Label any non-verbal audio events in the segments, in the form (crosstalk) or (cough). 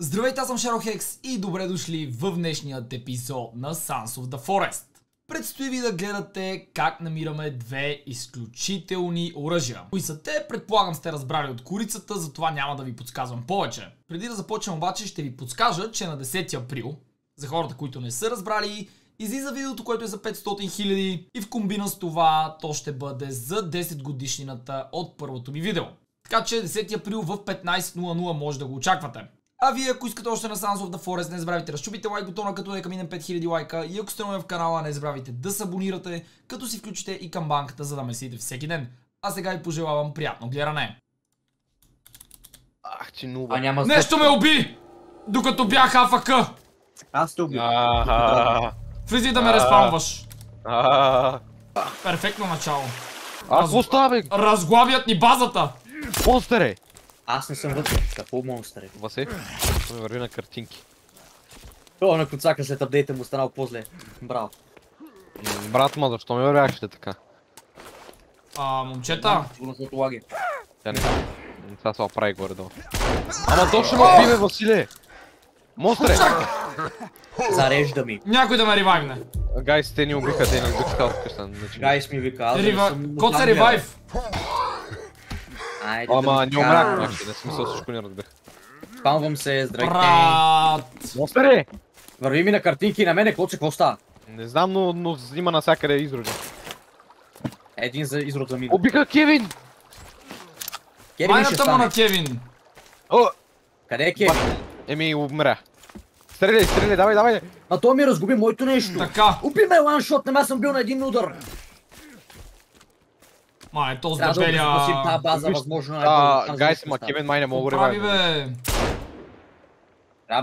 Здравейте, аз съм Шарохекс и добре дошли в днешният епизод на Sons of the Forest. Предстои ви да гледате как намираме две изключителни оръжия. Кои са те, предполагам сте разбрали от курицата, затова няма да ви подсказвам повече. Преди да започнем обаче ще ви подскажа, че на 10 април, за хората, които не са разбрали, излиза видеото, което е за 500 000 и в комбина с това то ще бъде за 10 годишнината от първото ми видео. Така че 10 април в 15.00 може да го очаквате. А вие, ако искате още на Sons of the Forest, не забравяйте да разчупите лайк бутона, като нека минем 5000 лайка и ако сте нови в канала, не забравяйте да се абонирате, като си включите и камбанката, за да ме следите всеки ден. А сега ви пожелавам приятно гледане. Ах, че нуба. А няма Нещо ме уби! Докато бях АФК! Аз те убих. Влизай да ме респаунваш. Перфектно начало. А, какво става, бе? Разглавят ни базата! Монстър е! Аз не съм вътре. Какво монстър е? Васе, ме върви на картинки. То на коцака след апдейта му станал по-зле. Браво. Брат ма, защо ме вървяхте така? А, момчета, Сигурно защото лаги. Тя не... Това се оправи горе-долу. Ама то ще ме убие, Василе! Монстър е! Зарежда ми. някой да ме ревайвне. Гайс, те ни убиха, те ни убиха от къща. Гайс ми вика, аз Рива... съм Коца там ревайв! Айде Ама не някакви, не смисъл всичко не разбех. Спамвам се, здравейте. Брат! Монстър е! Върви ми на картинки на мене, коце, какво става? Не знам, но, но има навсякъде изроди. Един за изрод за мен. Убиха Кевин! Ще Майната му на. Кевин! О! Къде е Кевин? Еми, умря. Стреляй, стреляй, давай, давай! А той ми разгуби моето нещо. Така. Уби ме ланшот, не съм бил на един удар. Май, то с Трябва да обезопасим тази дебеля... база, възможно е. А, гайс, ма Кевин май не мога да Прави бе!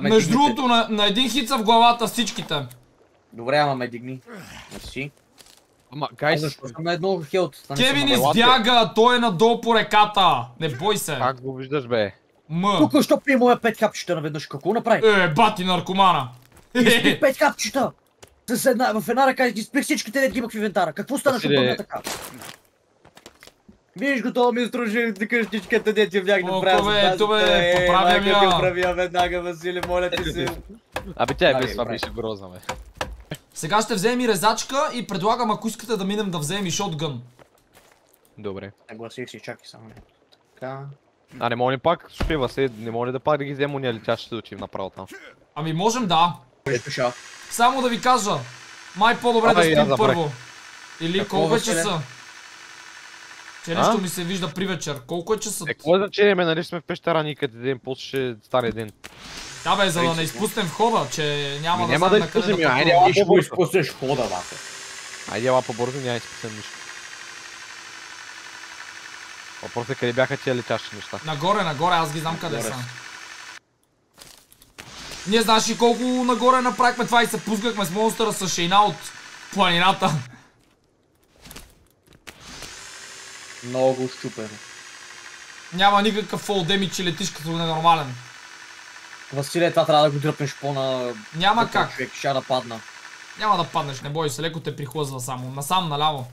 Между другото, на, на един хит са в главата всичките. Добре, ама ме дигни. Мерси. Ама, гайс, защо съм на едно хелт? Да Кевин избяга, той е надолу по реката. Не бой се. как го виждаш, бе? М. Тук що при моя пет капчета наведнъж. Какво направи? Е, бати наркомана. Изпих пет капчета! С една, в една ръка изпих всичките, не ги имах в инвентара. Какво стана, защото е така? Виж го, това ми стружи къщичката, де ти бях да правя. кове, ето бе, поправям я. Майка ти оправя веднага, Василе, моля ти се. Абе, тя е без това беше грозна, бе. Сега ще вземем и резачка и предлагам, ако искате да минем да вземем и шотгън. Добре. Нагласих си, чакай само. Така. А не мога ли пак, шпива се, не мога ли да пак да ги взема уния летящите очи направо там? Ами можем да. Пиша. Само да ви кажа. Май по-добре да спим първо. Или колко е Василе? Че А? нещо ми се вижда при вечер. Колко е часът? Е, какво е значение, ме, нали сме в пещера никъде ден, после ще стане ден. Да бе, за да не изпуснем входа, че няма Ми да няма да къде изпуснем, да айде, ще го изпуснеш хода, бате. Айде, ела по-бързо, няма изписам нищо. Въпросът е къде бяха тия летящи неща. Нагоре, нагоре, аз ги знам къде Нагоре. са. Ние знаеш ли колко нагоре направихме това и се пускахме с монстъра с шейна от планината. Много щупено. Няма никакъв фол демидж, че летиш като ненормален. Василе, това трябва да го дръпнеш по-на... Няма как. Човек, ще да падна. Няма да паднеш, не бой се, леко те прихлъзва само. Насам, наляво.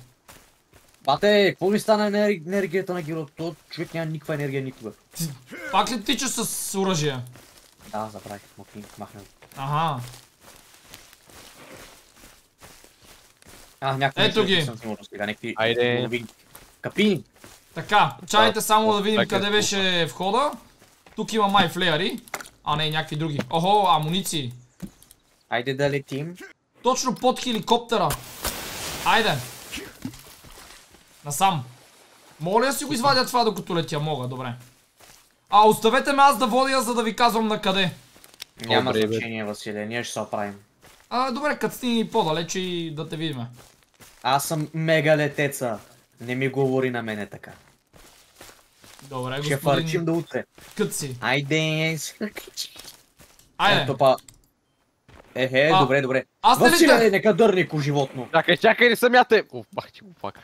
Бате, какво ми стана енер- енергията на героя? То човек няма никаква енергия никога. Пак ли тичаш с оръжие? Да, забравих. Го. Ага. А, някакви Ето ги. Айде. Капини. Така, чайте само да видим е къде беше входа. Тук има май флеяри. А не, някакви други. Охо, амуниции. Айде да летим. Точно под хеликоптера. Айде. Насам. Моля да си го извадя това докато летя. Мога, добре. А, оставете ме аз да водя, за да ви казвам на къде. Няма Добре, значение, Василе, ние ще се оправим. А, добре, като стигни по-далече и да те видим. Аз съм мега летеца. Не ми говори на мене така. Добре, Ще фарчим господин до утре. Кът си. Айде. Айде. Ето па. Ехе, А, добре, добре. аз не Василе, летях. нека дърнико животно. Чакай, чакай, не съм яте! О, бах ти го пак.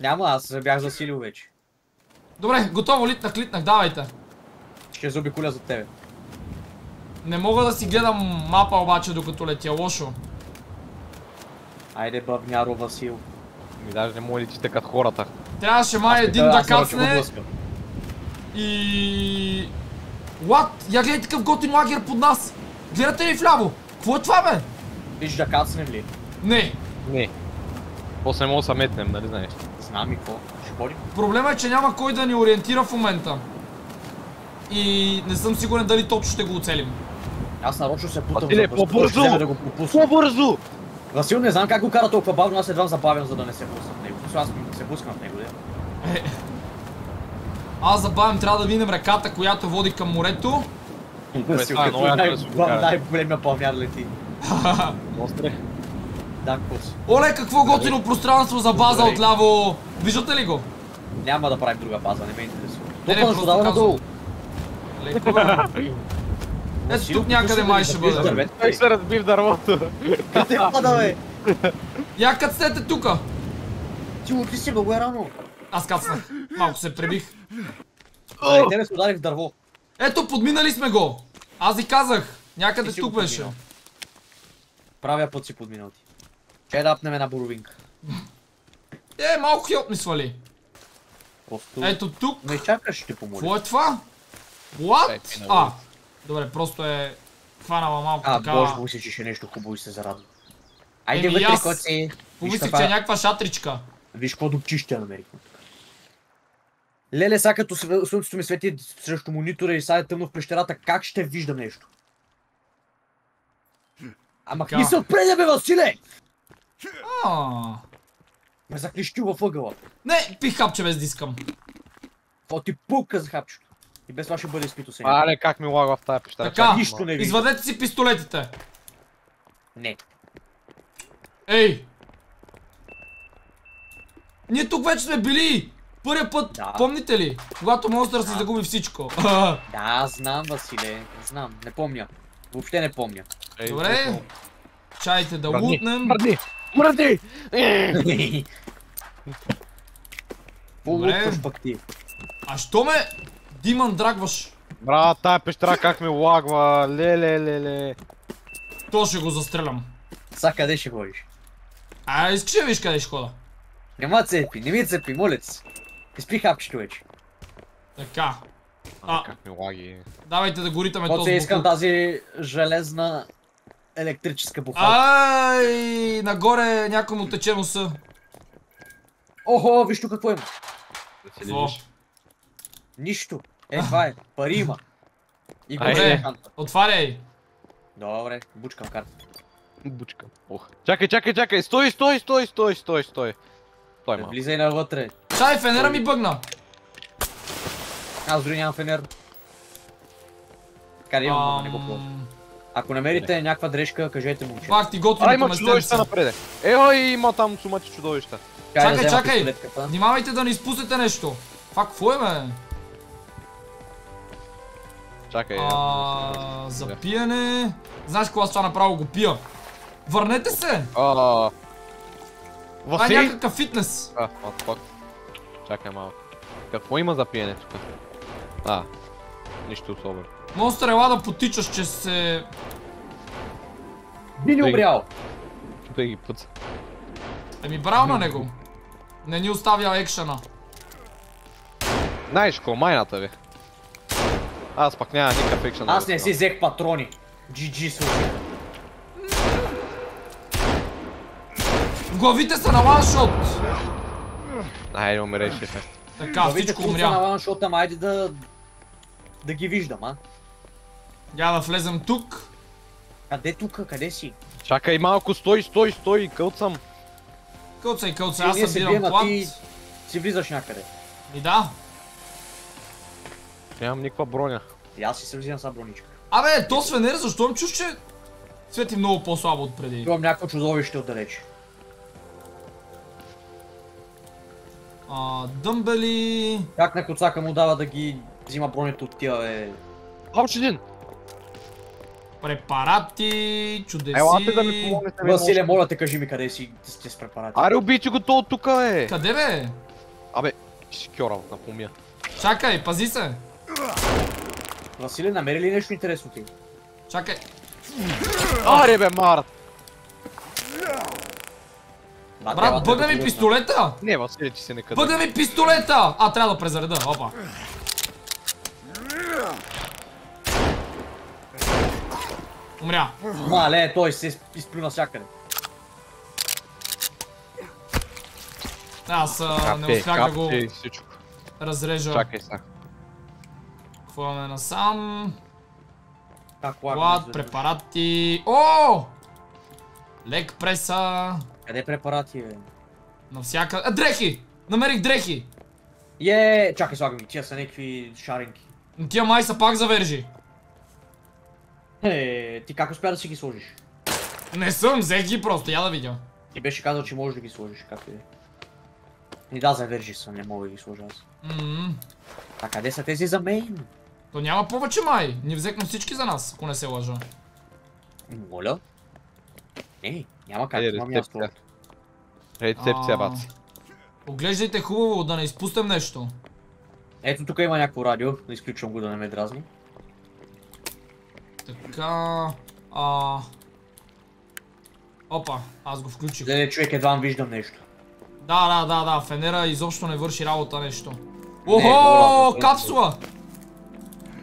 Няма, аз се бях засилил вече. Добре, готово, литнах, литнах, давайте. Ще заобиколя за тебе. Не мога да си гледам мапа обаче докато летя лошо. Айде, бавняро Васил. Ми даже не мога ли ти така хората. Трябваше май един да кацне и... What? Я гледай такъв готин лагер под нас. Гледате ли вляво? Какво е това, бе? Виж да кацнем ли? Не. Не. После не мога да се метнем, нали знаеш? Знам и какво. Ще ходим. Проблема е, че няма кой да ни ориентира в момента. И не съм сигурен дали точно ще го оцелим. Аз нарочно се путам. За взема да го пропусна. По-бързо! Васил не знам как го кара толкова бавно, аз едва забавям, за да не се пусна в него. Аз се пускам в него, де. (laughs) Аз забавям, трябва да видим реката, която води към морето. (laughs) Е най-големия пълмяр лети. (laughs) Остре. Да, курс. Оле, какво готино пространство за база отляво. Виждате ли го? Няма да правим друга база, не ме интересува. Не, не, Топа просто казвам. надолу. Леко, бе. Ето Васил, тук някъде май ще бъде. Той се разби в дървото. Къде пада, бе? Я кацнете тука. Ти утри си много е рано. Аз кацнах. Малко се пребих. Ай, тебе се ударих в дърво. Ето, подминали сме го. Аз ви казах. Някъде го тук беше. Правия път си подминал ти. Че да апнем една боровинка. Е, малко хилт ми свали. Ето тук. Не чакаш, ще помоля. Какво е това? What? А, добре, просто е хванала малко А, така. боже, помисли, че ще е нещо хубаво и се зарадва. Айде Еми, вътре, коци. Виж Помислих, че е някаква шатричка. Виж какво дупчище намерихме. Леле, сега като слънцето ми свети срещу монитора и сега е тъмно в пещерата, как ще виждам нещо? Ама хни се отпреде, бе, Василе! А. Ме заклещи във ъгъла. Не, пих хапче без дискам. Какво ти пука за хапчето? И без това ще бъде изпито сега. Але, как ми лага в тая пещера. Така. Нищо не. Извадете си пистолетите. Не. Ей! Ние тук вече сме били! Първия път, Да. помните ли? Когато монстър си Да. загуби всичко. (laughs) Да, знам, Василе. Знам. Не помня. Въобще не помня. Ей, Добре. Чайте да Мръдни, лутнем. Мръдни! Мръдни! (laughs) Полутваш пък ти. А що ме Диман драгваш? Брат, тая пещера как ми лагва. Леле, леле. То ще го застрелям. Са къде ще ходиш? А, искаш да виж къде ще хода? Нема цепи, не ми цепи, моля ти. Изпи хапчето вече. Така. А, как ми лаги. Давайте да горитаме този искам буклук. тази железна електрическа бухалка. Ай, нагоре някой му тече носа. Охо, виж тук какво има. Да си Какво? лежиш. Нищо. Е, това е. Пари има. И го Айде. Отваряй. Добре, бучкам картата. Бучка. Ох. Чакай, чакай, чакай. Стой, стой, стой, стой, стой, стой. Стой, малко. Влизай навътре. Чай, фенера ми бъгна. Аз дори нямам фенер. Къде имам, ама не го ползвам. Ам, Ако намерите някаква дрежка, кажете момче. Пак ти А, готвим има чудовища напреде. Ей, има там сумати чудовища. Чакай, Чакай. Внимавайте да не изпуснете нещо. Това какво е, бе? Чакай. А, за пиене... Знаеш какво аз това направо го пия? Върнете се! А, Това е някакъв фитнес. А, fuck. Чакай малко. Какво има за пиене тук? А, нищо особено. Монстър ела да потичаш, че се... Би ни умрял. Той ги пъца. Еми браво на него. Не ни оставя екшена. Знаеш какво, майната ви. Аз пак няма никакъв екшен. Аз не си взех патрони. GG случай. Главите са на ваншот! Айде, умирай, шефе. Така, всичко умря. на ваншота, ама айде да... Да ги виждам, а? Я да влезем тук. Къде тук? Къде си? Чакай малко, стой, стой, стой, кълцам. Кълцай, кълцай, аз събирам плат. ти си влизаш някъде. И да. Нямам никаква броня. И аз си се взимам са броничка. Абе, то с Венер, защо им чуш, че свети много по-слабо от преди? Имам някакво чудовище отдалеч. А, дъмбели... Как на коцака му дава да ги взима бронята от тия, бе? Още един! Препарати, чудеси... Елате да ми помогнете. бе, Василе, моля те, кажи ми къде си с препарати. Аре, убийте го то от тука, бе! Къде бе? Абе, си кьора на помия. Чакай, пази се. Василе, намери ли нещо интересно ти? Чакай. Аре, бе, марат! Брат, бъгна те ми погледна. пистолета! Не, Василе, ти се некъде. Бъгна ми пистолета! А, трябва да презареда, опа. Умря. Мале, той се изплю навсякъде. Аз не успях да го разрежа. Чакай сега. Какво имаме насам? Изведнъж. препарати. О! Лек преса. Къде препарати, бе? Навсякъде. А, дрехи! Намерих дрехи! Е, чакай, слагам ги. Тия са някакви шаренки. Тия май са пак завержи. Е, ти как успя да си ги сложиш? Не съм, взех ги просто, я да видя. Ти беше казал, че можеш да ги сложиш, как е. И да, завържи са, не мога да ги сложа аз. Ммм. А къде са тези за мейн? То няма повече май. Ни взехме всички за нас, ако не се лъжа. Моля? Не, няма как, има място. рецепция. Баци. Оглеждайте хубаво, да не изпуснем нещо. Ето тук има някакво радио, да изключвам го да не ме дразни. Така... А... Опа, аз го включих. Леле, човек, едва виждам нещо. Да, да, да, да, фенера изобщо не върши работа нещо. Не, Охо, капсула!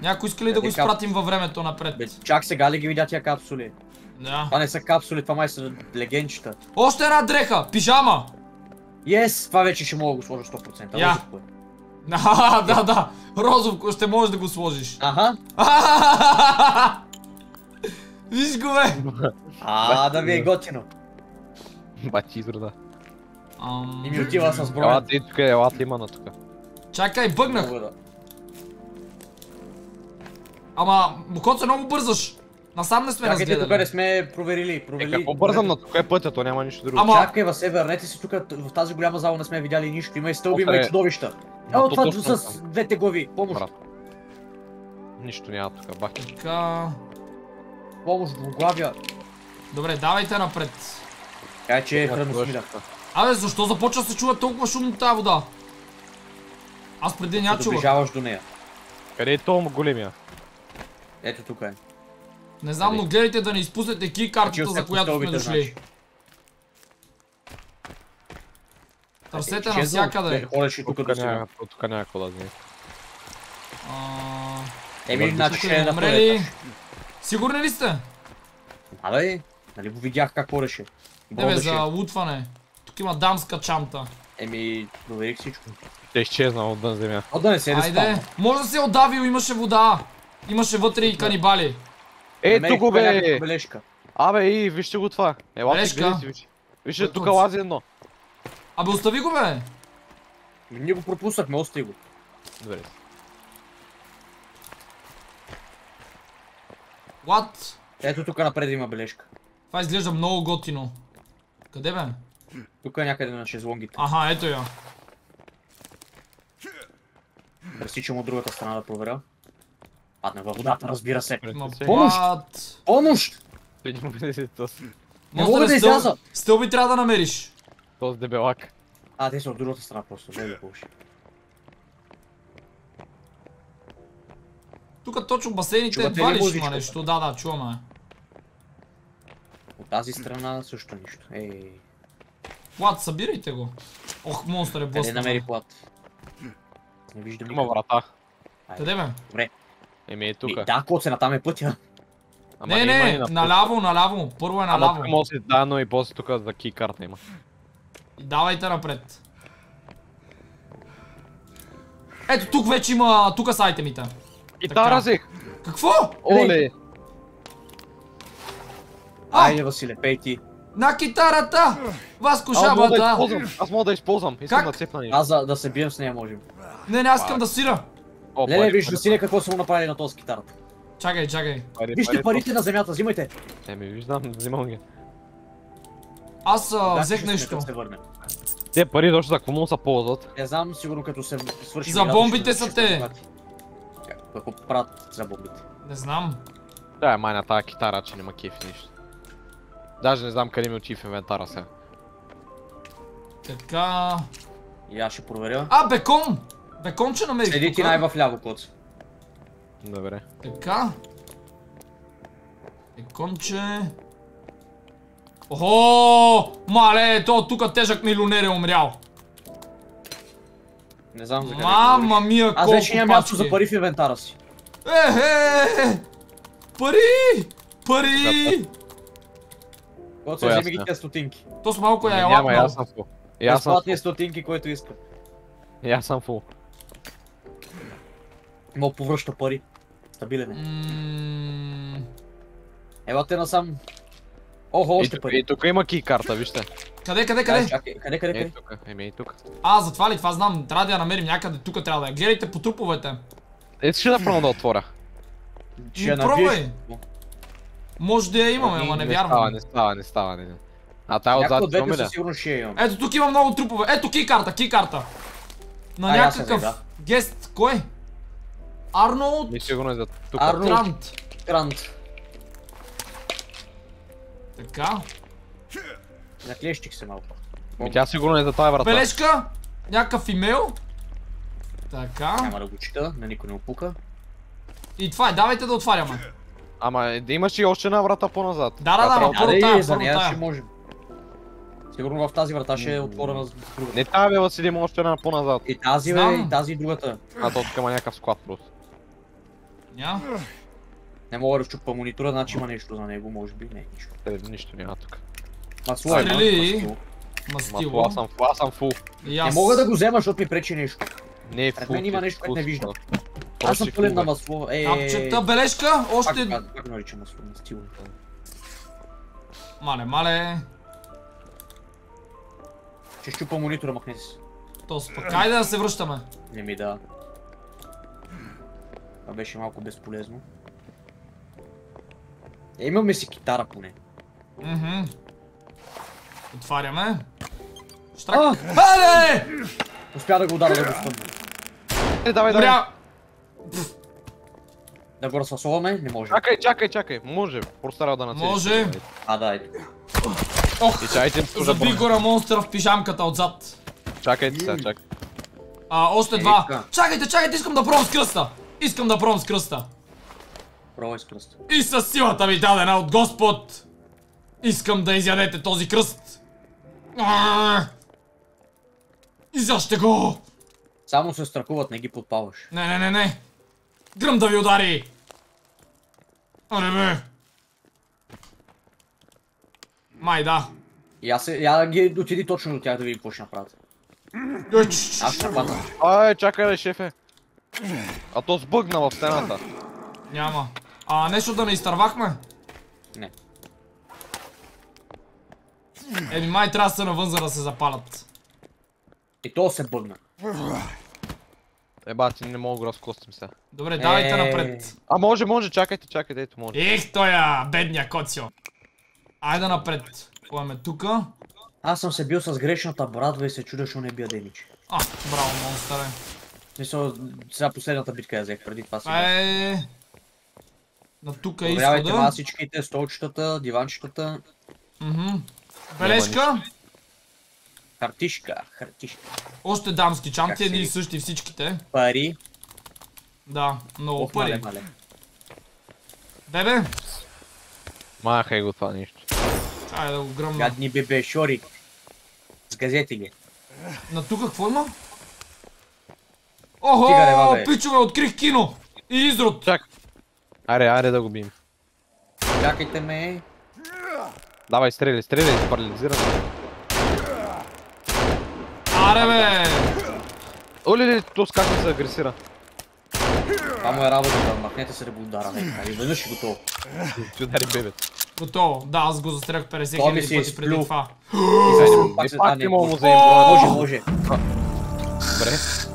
Някой иска ли да го кап- изпратим във времето напред? Бе, чак сега ли ги видя тия капсули? Да. Това не са капсули, това май са легенчета. Още една дреха! Пижама! Yes, това вече ще мога да го сложа 100%. Я. розовко е. (laughs) А, да, да. Розовко ще можеш да го сложиш. Аха. (laughs) Виж го, бе! А, да ви е готино. Бачи изрода. И ми отива с броя. Елата и тук, елата има на тук. Чакай, бъгнах! Ама, Мокоце, много бързаш! Насам не сме Чакайте, тук не разгледали. сме проверили. Е, проверили. какво бързам на тук е пътя, то няма нищо друго. Ама- Чакай, Васе, върнете се тук, в тази голяма зала не сме видяли нищо. Има и стълби, има и чудовища. То това точно с двете глави. Помощ, Брат. Нищо няма тук, бах. Така... помощ, двуглавия. Добре, давайте напред. Така че е Това е. Абе, защо започва се чува толкова шумно тази вода? Аз преди Да ня чувах. доближаваш до нея. Къде е то големия? Ето тук е. Не знам, но гледайте да не изпуснете ки картата, Качил за която сме дошли. значи. Търсете навсякъде. да Ходиш и тук до сега. няма, тук няма какво да знае. А, Еми, значи тук ще е да на умрели. първия етаж. Сигурни ли сте? Абе, нали го видях как ходеше? Не бе, Бродеше. за лутване. Тук има дамска чанта. Еми, проверих всичко. Ще изчезна отвън земя. О, да не се е да Айде, може да се е отдавил, имаше вода. Имаше вътре и канибали. Е, тук някаква бе! бележка. Абе, и вижте го това. Елате, Бележка. вижте. Тук лази едно. Абе, остави го бе. Ми, Ние го пропуснахме, остай го. Добре. What? Ето тук напред има бележка. Това изглежда много готино. Къде бе? Тук е някъде на шезлонгите. Аха, ето я. Пресичам от другата страна да проверя. Падна във водата, разбира се. Помощ! Помощ! Не мога да стъл- изляза. Стълби трябва да намериш. този дебелак. А, те са от другата страна просто. Не да получи. Тук точно басейните едва ли ще има нещо. Да, да, чуваме. От тази страна също нищо. Ей, Плат, събирайте го. Ох, монстър е къде блъснал. намери плат? Не виждам Има врата. Къде бе? Добре. Еми е тук. Да, коцена, там е пътя. Ама Не, не, и на- наляво, наляво. Първо е Ама наляво. тук може да заедно и после тук за ки карта има. И Давайте напред. Ето тук вече има, тук са айтемите. Гитара взех! Какво? Оле! А, Айде, Василе, пей ти. на китарата! Васко Аз мога да шабата! използвам! Аз мога да използвам! Искам да цепна нещо. Аз за да се бием с нея можем. Не, не, аз искам да свира. О, Леле, пари, виж, пари, Василе, какво са му направили на този с китарата. Чакай, чакай. пари, Вижте пари, парите на земята, взимайте. Еми, виждам, взимам ги. Аз Да, взех ще сме, нещо. като се върнем. Те пари точно за какво му се ползват? Не знам, сигурно като се свърши. За бомбите са те. Какво правят за бомбите? Не знам. Да, е май на тази китара, че няма кефи нищо. Даже не знам къде ми отиде в инвентара сега. Така... И аз ще проверя. А, бекон! Беконче намерих Седи ти най-в ляво, коц. Добре. Така. Беконче... Охо! Мале, то тук тежък милионер е умрял. Не знам за къде. Мама мия, Аз колко вече нямам място пачки. за пари в инвентара си. Ехе! Пари! Пари! Който Той се аз вземи ги тези стотинки. То с малко я е Няма, аз лапнал. съм фул. И аз съм Безплатни фул. стотинки, който иска. И аз съм фул. Мога повръща пари. Стабилен е. Ммм... Ела те насам. Охо, И, още тук- пари. и тук има ки карта, вижте. Къде, къде, Ай, къде? чакай, Къде, къде, Е, къде? тук. Еми и тук. А, затова ли? Това знам. Трябва да я намерим някъде. Тук трябва да я. Гледайте по труповете. Е, ще да пробвам да отворя. Ще пробвай. набиеш. Може да я имаме, Ами, ама не Не става, вярвам. не става, не става. Не. А тая отзад от имаме двете със сигурност ще имам. Ето тук има много трупове. Ето ки карта, ки карта. На А, някакъв гест. Кой? Арнолд Ми сигурно е за тук. Арно- Грант. Грант. Така. Наклещих се малко. Ми тя сигурно е за тая врата. Бележка. Някакъв имейл. Така. Няма да го чита, на никой не опука. И това е. Давайте да отваряме. Ама е, да имаш и още една врата по-назад. Да, да, да, Първо Аре, тая, първо тая. ще можем. Сигурно в тази врата ще е отворена с другата. Не тая бе, има още една по-назад. И тази, бе, и тази и другата. А то тук има някакъв склад просто. Ня. Не мога да щупа монитора, значи има нещо за него, може би. Не, нищо. Е, нищо няма тук. Масло е, масло. Мастило. Масло, аз съм фул, аз съм фул. Не мога да го взема, защото ми пречи нещо. Не е Пред фул. мен има нещо, което не виждам. Аз съм пълен на масло. Е, Капчета, бележка. Още... пак, пак нарича масло, мастило. Мале, мале. Ще щупа монитора, махне си. То спък. Хайде да се връщаме. Не ми да. Това беше малко безполезно. Е, имаме си китара поне. Мгм. Отваряме. Штрак. Хале! Успя да го удара да го стъпне. Е, давай, давай. Умря. Да го разфасоваме? Не може. Чакай, чакай, чакай. Може. Просто трябва да нацелиш. Може. А, да, ето. Ох, заби гора монстъра в пижамката отзад. Чакайте сега, чакай. А, още Е, два. Чакайте, чакайте, искам да пробвам с кръста. Искам да пробвам с кръста. Пробвай с кръста. И със силата ви дадена от Господ. Искам да изядете този кръст. Изяжте го! Само се страхуват, не ги подпаваш. Не, не, не, не. Гръм да ви удари! Аре бе! Май да. Аз се, я ги отиди точно до тях да види какво ще направят. Аз ще нападна. Ай, чакай, бе, шефе. А то сбъгна в стената. Няма. А нещо да не изтървахме? Не. Еми май трябва да са навън, за да се запалят. И то се бъгна. Е, бати, не мога да го разкостим сега. Добре, давайте Е. напред. А може, може, чакайте, чакайте, ето може. Ех, тоя, бедния коцио. Айде напред. Кой е тука? Аз съм се бил с грешната брадва и се чудя, що не бия демич. А, браво, монстър е. Смисъл, сега последната битка я взех, преди това си. Е... На тука е Проверявайте изхода. масичките, столчетата, диванчетата. Мгм. Бележка. Хартишка, хартишка. Още дамски чанти, едни и същи всичките. Пари. Да, много Ох, мале, пари. мале. Бебе, Махай го това нищо. айде да го гръмна. Гадни бебе, шори. С газети ги. На тука какво има? Охо, пичове, открих кино! И изрод! Чак. Аре, аре да го бием. Чакайте ме. Давай, стреляй, стреляй, парализираме. Аре бе! Оле, ле, то как се агресира. Това му е работата, махнете се да го удара. Не, нали, веднъж и готово. Ти удари бебето. Готово. Да, аз го застрелях 50 Това ми хиляди си е пъти преди това. И сега пак Е, не мога да вземем може, може. Добре.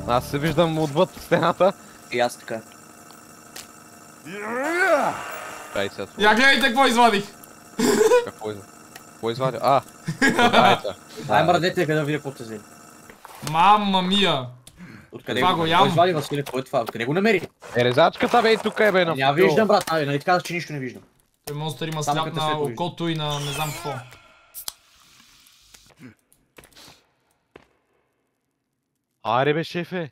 Аз се виждам отвъд стената. И аз така. Дай сега. това. Я гледайте какво извадих! Какво извадя? Какво извадя? А! Ай, мърдете, къде да видя какво сте взели. Мамма мия! Откъде Това го, ям. извади Василе, кой е това? Откъде го намери? Е, резачката бе и тук е бе на Няма футбол. виждам, брат. Ай, нали ти казах, че нищо не виждам. Той монстър има сляп на окото и на не знам какво. Аре бе, шефе.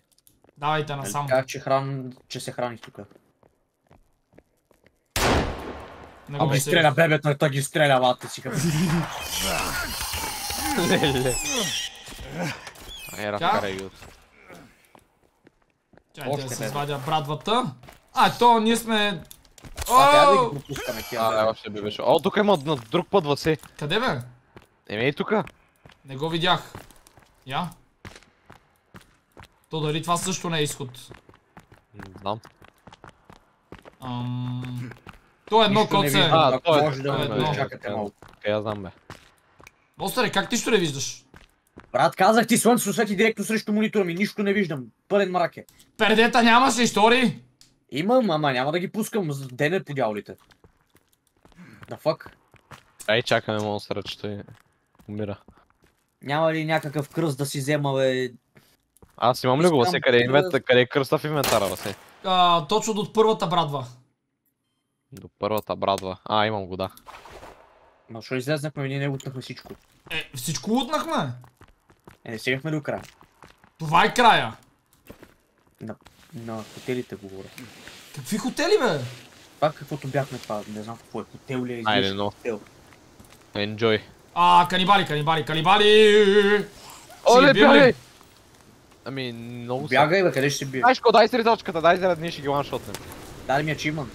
Давайте Нали насам. казах, че, хран... че се храниш тук. А ги стреля бебето, той ги стреля, лате си. като- Леле. Ай, разкарай го. Чайте да се извадя брадвата. А, то ние сме А, трябва да О! ги пропускаме тия. А, да. да, ще би беше. О, тук има на друг път, Васи. Къде бе? Еми и тука. Не го видях. Я? То дали това също не е изход? Не знам. Ам... То е едно коце. А, то е- може да е ме чакате малко. Къде я знам, бе. Остаре, как ти ще не виждаш? Брат, казах ти слънцето свети директно срещу монитора ми, нищо не виждам. Пълен мрак е. Пердета нямаш ли, штори? Имам, ама няма да ги пускам, ден е по дяволите. Да фак. Ай, чакаме монстъра, че той умира. Няма ли някакъв кръст да си взема, бе? Аз имам ли го? Искам Къде е, инвента, къде е кръста в инвентара, Васи? А, точно от първата брадва. До първата брадва. А, имам го, да. Ма защо излезнахме, ние не лутнахме всичко. Е, всичко лутнахме. Е, не стигнахме до края. Това е края. На, на хотелите говоря. Какви хотели, бе? Това каквото бяхме това, не знам какво е, хотел ли е, Айде, но. хотел. Enjoy. А, канибали, канибали, канибали! Оле, Си бил ли? бягай! Ами, много са. Бягай, бе, къде ще бие? Айшко, дай си резачката, дай заради ние ще ги ваншотнем. Дай ми ачивмент.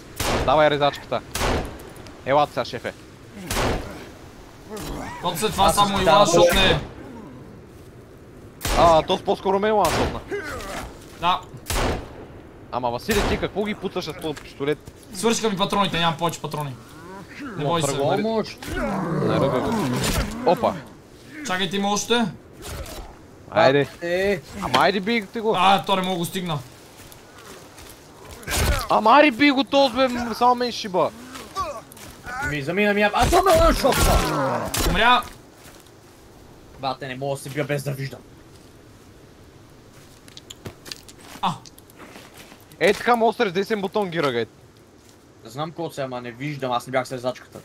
Давай резачката. Елата сега, шефе. От след това само да, Иван, да. защото не е. А, то по-скоро ме е ваншотна. Да, Ама Василий, ти какво ги путаш с този пистолет? свършиха ми патроните, нямам повече патрони. Не бой се. Може. Не ръга го. Опа. Чакайте има още. Айде. Е, Ама айде би ти го. А, то не мога го стигна. Ама айде би го този бе, само мен шиба. ми замина ми, а то ме лъншотва! Умря. Бате, не мога да се бия без да виждам. А, Ей така монстър с десен бутон ги ръгай. Знам какво се, ама не виждам, аз не бях с резачката.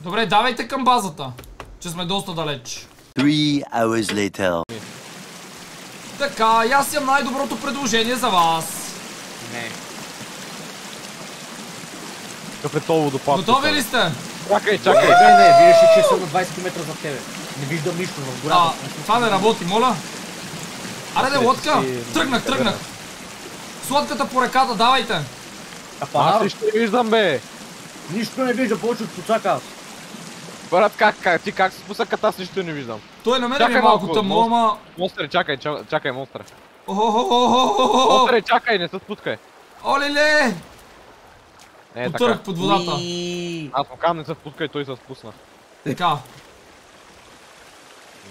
добре, давайте към базата. Че сме доста далеч. Three hours later. Така, и аз имам най-доброто предложение за вас. Не. Какъв е това водопад? Готови ли сте? Чакай, чакай. Не, не, видиш ли, че съм на 20 км за тебе. Не виждам нищо в А, гората. това не работи, моля. Аре де, лодка! си- Тръгнах, тръгнах. С лодката по реката, давайте. А Аз не виждам бе. нищо не виждам, повече от поцака аз. Брат, как, как, ти как се спусъката, аз нищо не виждам. Той на мен Чакай е малко тъмно, ама... Монстър, чакай, ча- чакай, монстър. Монстър, чакай, не се спускай. Олеле! Не е така. Потърх под водата. Аз му казвам не се спускай, той се спусна. Така.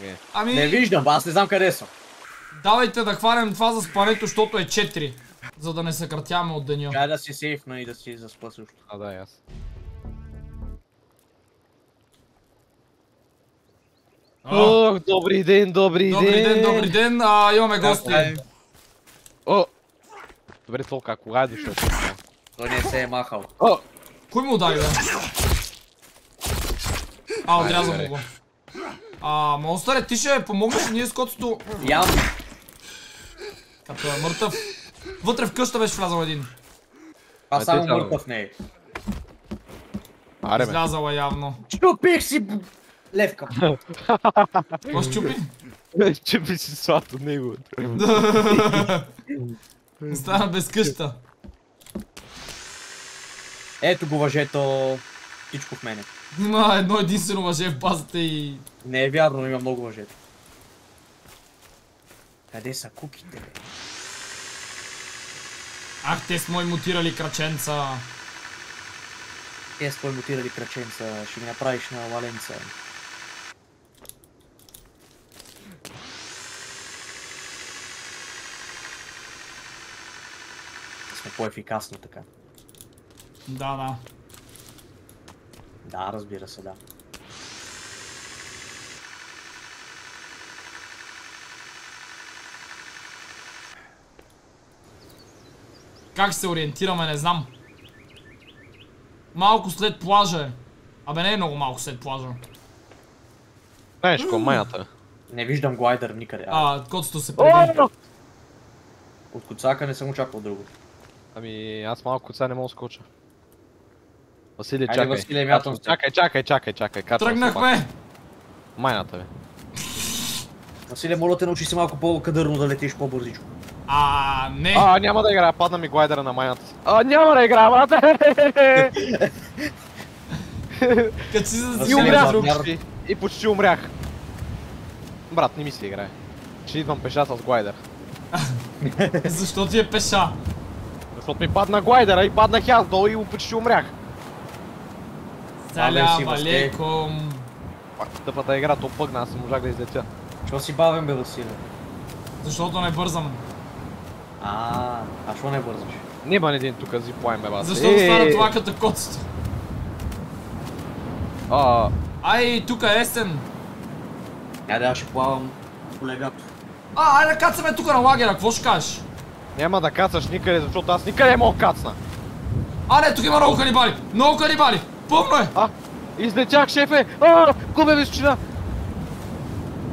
Не. Не Ами, виждам, аз не знам къде съм. давайте да хванем това за спането, защото е 4. За да не съкратяваме от деня. Трябва да си сейфна и да си заспа също. А, да, и аз. Ох, добри ден, добри ден. Добри ден, добри ден, а, имаме гости. Е, О! Добре, Солка, кога е дошъл? Той не се е махал. О! Кой му удари, бе? А, отрязам Айде, му го. А, монстър, ти ще помогнеш ние с котото, Явно. като е мъртъв. Вътре в къща беше влязал един. Аз А, само мъртъв не е. Аре, бе. Излязала явно. Чупих си левка. Какво щупи? Че би си сват от него. Стана без къща. Ето го въжето. Всичко в мене. Има едно единствено мъже в базата и... Не е вярно, но има много въжето. Къде са куките, бе? Ах, те с мои мутирали краченца. Те с мутирали краченца, ще ми направиш на валенца. Сме по-ефикасни така. Да, да. Да, разбира се, да. Как се ориентираме, не знам. Малко след плажа е. Абе не е много малко след плажа. Знаеш, какво майната? Не виждам глайдър никъде. А, А, се преди. от коцака не съм очаквал друго. Ами, аз малко сега не мога да скоча. Василий, Айде, чакай. Василий, мятам. Чакай, чакай, чакай, чакай. пак. Тръгнахме! Майната, бе. Василе, моля те научи се малко по-кадърно да летиш по-бързичко. А, не. А, няма да играя, падна ми глайдера на майната си. А, няма да играя, брате! (laughs) Като си за И И силен умрях друг. почти. И почти умрях. Брат, не ми се играе. Ще идвам пеша с глайдер. (laughs) Защо ти е пеша? Защото ми падна глайдера и паднах аз долу и почти умрях. Салям алейкум. Пак тъпата игра, то пъгна, аз не можах да излетя. Що си бавен бе, Василе? Защото не бързам. А, а що не бързаш? Нема един тук зиплайн бе, бат. Защото стана това като котсто. А, Ай, тук е есен. Да аз ще плавам колегато. А, айде да кацаме тук на лагера, какво ще кажеш? Няма да кацаш никъде, защото аз никъде не мога кацна. А, не, тук има много канибали! Много канибали! Пълно е! А, излетях, шефе! А, губя височина!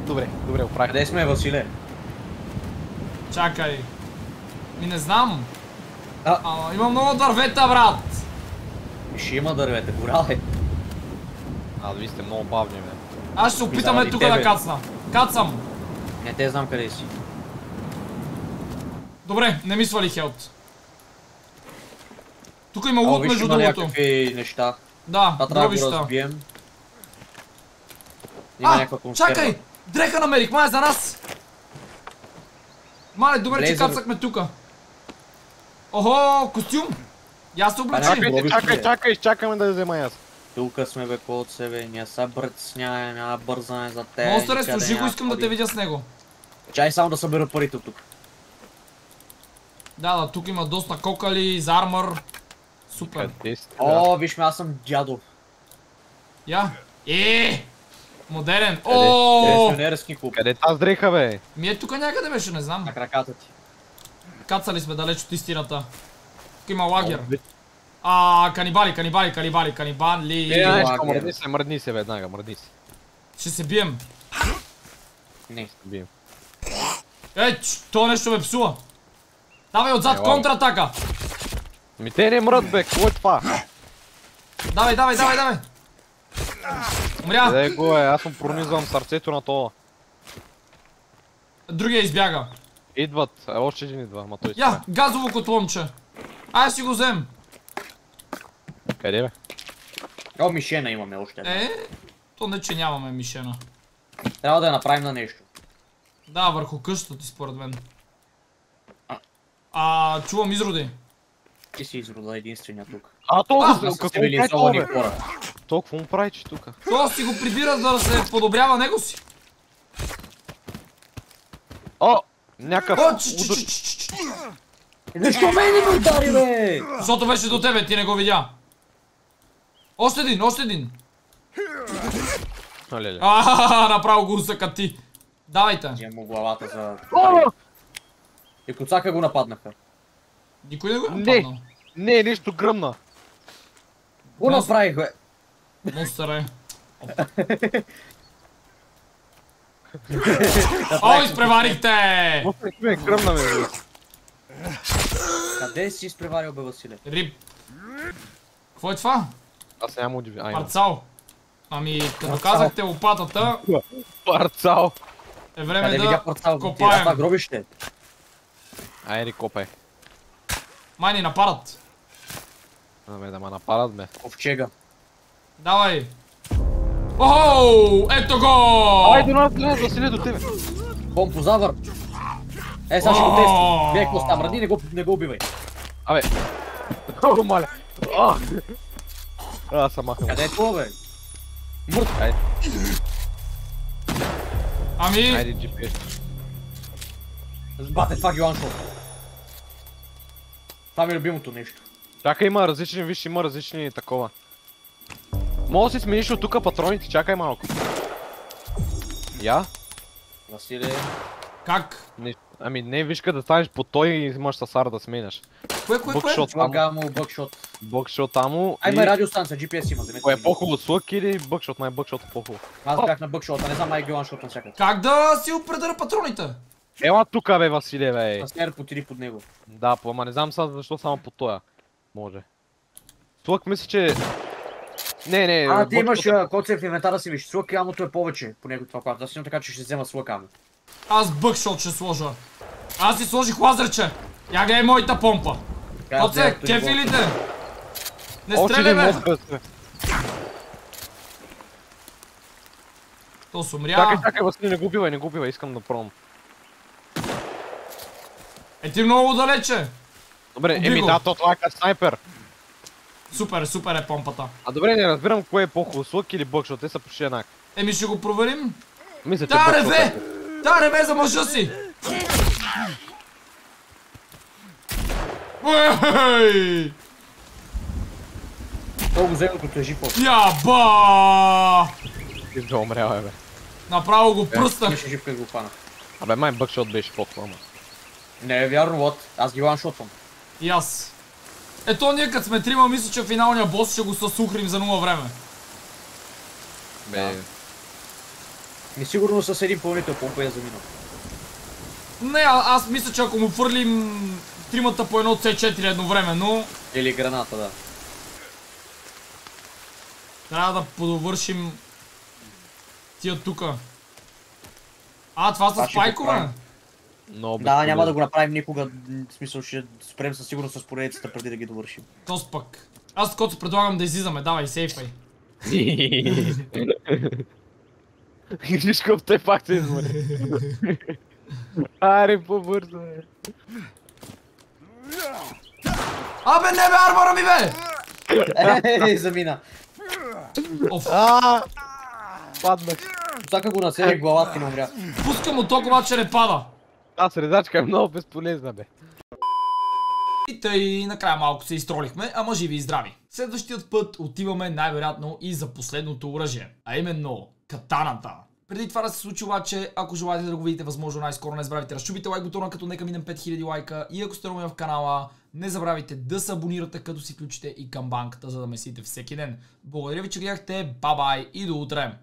Добре, добре, оправих. Къде сме, Василе? Чакай. Ми не знам. А. А, има много дървета, брат. Ще има дървета, гора е. А, вие сте много бавни, бе. Аз ще се опитаме заради тук тебе. да кацна. Кацам. Не те знам къде си. Добре, не ми свали хелт. Тук има лут между другото. някакви неща. Да, Това трябва да го разбием. Има А, някаква консерва. чакай! Дреха намерих, май е за нас! Мале, добре, че кацахме тука. Охо, костюм! Я се облечи. Чакай, чакай, чакай, изчакаме да взема аз. Тук сме бе код себе, ние са бръцняем, няма бързане за те. Монстър е, служи го, искам да те видя с него. Чай само да събера парите от тук. Да, да, тук има доста кокали, за армър. Супер. О, виж ме, аз съм дядо. Я. Е! Модерен. Къде? О! Къде тази дреха, бе? Ми е тук някъде беше, не знам. На краката ти. Кацали сме далеч от истината. Тук има лагер. А, канибали, канибали, канибали, канибали. Е, нещо, мръдни се, мръдни се веднага, мръдни се. Ще се бием. Не. Бием. Е, то нещо ме псува. Давай отзад, Ела. контратака. Ми те не мрът, бе, какво е това? Давай, давай, давай, давай. Умря. Къде го е? Аз му пронизвам сърцето на това. Другия избяга. Идват, е, още един идва, ама той Я, спря. газово котлонче. Ай си го взем. Къде бе? О, мишена имаме още една. Е, то не че нямаме мишена. Трябва да я направим на нещо. Да, върху къщата ти според мен. А, чувам изроди. Ти си изрода единствения тук. А, толкова, А, какво прави това, хора. Толкова му прави, че тука. То си го прибира за да се подобрява него си. О, някакъв О, ч, ч, удар. ч, ч, ч, ч. Защо мен ме удари, бе? Защото беше до тебе, ти не го видя. Още един, още един. Леле. А, направо го усъкати. Давайте. Взема му главата за... И коцака го нападнаха. Никой не го е Не. нападнал. Не, нещо гръмна. Го направих, бе. Монстър е. О, изпреварихте! Какво ме гръмна, бе? Къде си изпреварил, бе, Василе? Рип. Какво е това? Аз няма удиви. Парцал. Ами, като казахте лопатата, парцал. е време да копаем. това гробище. Айде, копай. Май ни нападат. Абе, да ма нападат, бе. Ковчега. Давай. Охо! Ето го! Айде, до нас, нас, Василе, до тебе. Помпозавър. Е, сега ще го тествам. Вие какво става? Ради, не го, не го убивай. Абе. Много маля. А, Аз съм махнал. Къде е това, бе? Мъртв. Айде, Ами, айде, GPS. Бате, това ги. Това ми е любимото нещо. Чакай, има различни, виж, има различни такова. Мога да си смениш от тука патроните, чакай малко. Я? Василе, как? Не, ами не, виж да станеш по той и имаш с ар да сменяш. Кое, кое, кое? Му бъкшот. Бъкшот тамо Ай, и... има радиостанция, GPS има, вземете. Кое е по-хубаво, слък или бъкшот? Най бъкшот е по-хубаво. Аз бях на бъкшота, не знам май ги ланшот на всякъде. Как да си определя патроните? Ела тука бе, Василе, бе. С нер потири под него. Да, по, ама не знам сега защо само по тоя. Може. Слък мисля, че... Не, не, А, ти имаш се в инвентара си, виж, слък амото е повече по него това, когато аз имам така, че ще взема слък амо. Аз бъкшот ще сложа. Аз си сложих лазерче. Я гледай моята помпа. Така, Оце, вземат този кефи ли те? Не стреляй, бе! То сумря. Чакай, чакай, Васили, не го убивай, не го убивай, искам да пробвам. Е, ти много далече. Добре, еми да, то това е като снайпер. Супер, супер е помпата. А добре, не разбирам кое е по-хубаво, слък или бък, защото те са почти еднакви. Еми ще го проверим. Мисля, че Та бък, реве! защото- Та реве за мъжа си! Ей! То го взема като лежи по. Яба! Ти да умрява, бе. Направо го. Беше го хвана. Абе, май бъкшот беше по-тлама. Не е вярно, вот. Аз ги ваншотвам. И аз. Ето ние като сме трима, мисля, че финалния бос ще го съсухрим за нула време. Бе, Ми сигурно с един пълнител помпа я заминал. Не, а, аз мисля, че ако му фърлим тримата по едно C4 едновременно, Или граната, да. трябва да подовършим тия тука. А, това са го спайкове? Много Да, няма да го направим никога. В смисъл ще спрем със сигурност с поредицата преди да ги довършим. Тост пък. Аз такова предлагам да излизаме, давай, сейфай. (laughs) Виж колко те пак се измори. Аре, по-бързо, бе. Абе, не бе, армора ми бе! (laughs) Ей, замина. Оф, Паднах. Сака го населих главата и не умря. пускам от толкова, обаче не пада. Та средачка е много безполезна, бе. И тъй накрая малко се изтролихме, ама живи и здрави. Следващият път отиваме най-вероятно и за последното оръжие, а именно катаната. Преди това да се случи обаче, ако желаете да го видите възможно най-скоро, не забравяйте разчупите лайк бутона, като нека минем 5000 лайка и ако сте нови в канала, не забравяйте да се абонирате, като си включите и камбанката, за да месите всеки ден. Благодаря ви, че гледахте, бабай и до утре!